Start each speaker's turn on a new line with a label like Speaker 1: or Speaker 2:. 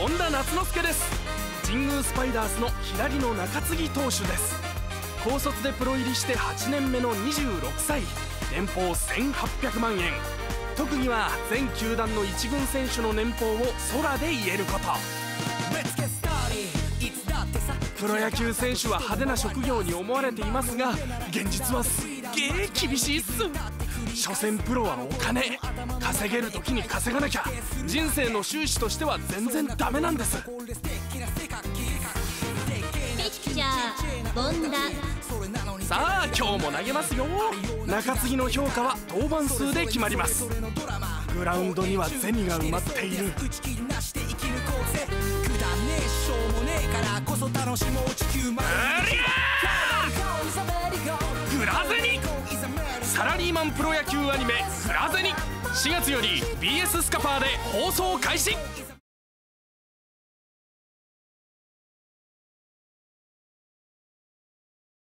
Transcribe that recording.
Speaker 1: 本田夏之介です。神宮スパイダースの左の中継ぎ投手です。高卒でプロ入りして8年目の26歳。年俸1800万円。特技は全球団の1軍選手の年俸を空で言えること。プロ野球選手は派手な職業に思われていますが現実はすっげえ厳しいっす所詮プロはお金。稼げる時に稼がなきゃ。人生の収支としては全然ダメなんです。ピッ
Speaker 2: チャーボンダ
Speaker 1: さあ今日も投げますよ。中継ぎの評価は登板数で決まります。グラウンドには銭が埋まっている。グサラリーマンプロ野球アニメ「フラゼニ」4月より BS スカパーで放送開始。